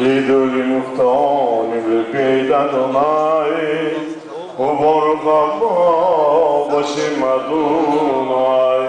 لذوي مختار بالبيت أدناي وبرق الله بشمدوناي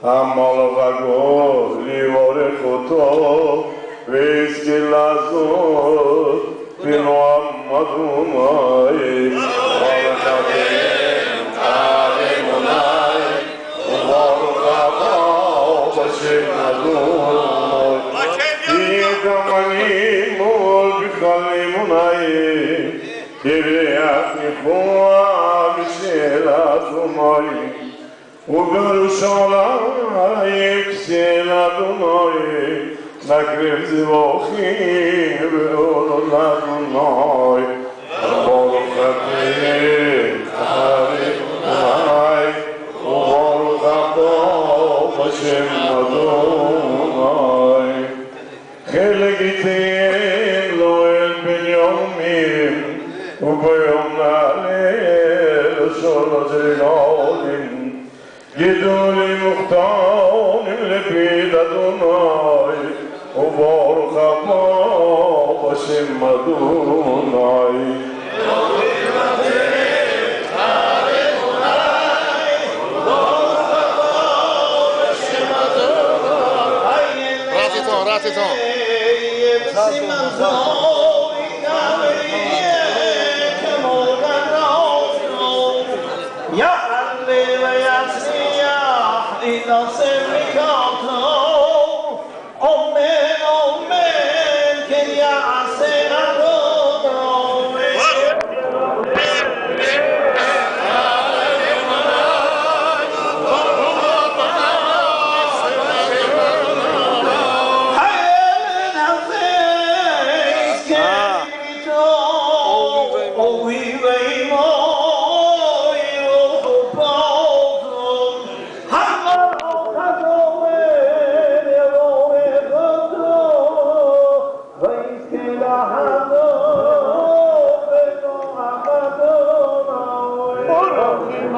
Amalova gorivo recoto, visti la zona, vino a madumai. Thank you. ובירושלים כשל אדוני נקריב זבוכים ועולות אדוני ברוך אביהם אדוני וברוך הבא בשם אדוני חלק ייתן לו אל בנימין וביום נעלה לשלוש רגלים گدولی مختانیم لپید دونای و بار خما باشیم مدونای رفتتان رفتتان No our ברוכים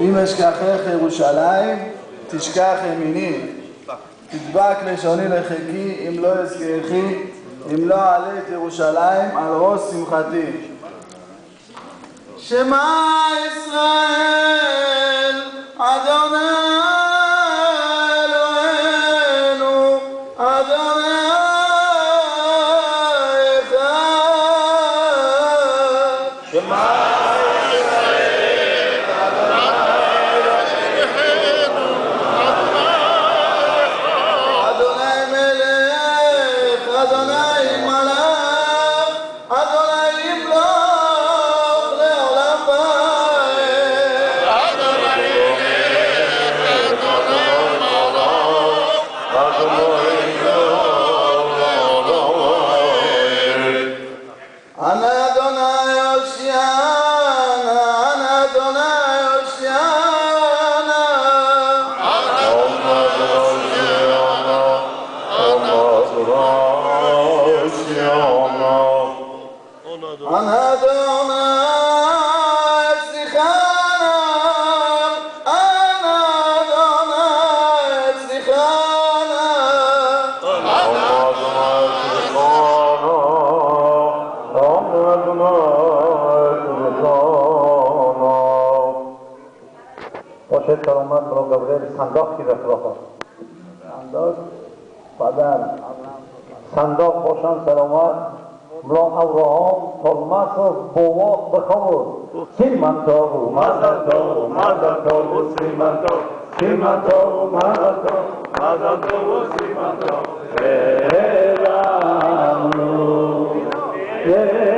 אם אשכחך ירושלים, תשכח ימיני. תדבק לשוני לחיקי, אם לא אזכרכי, אם לא אעלה את ירושלים על ראש שמחתי. שמע ישראל, אדוני אלוהינו, Rabbana چه کار اومد بلا گابریل صندوقی به خلاف صندوق؟ بعدن صندوق خوشان سر اومد. بلا او رام تلمس و بواق بخور سیمنتو مزدو تا سیمنتو تا و سیمان تا Yeah.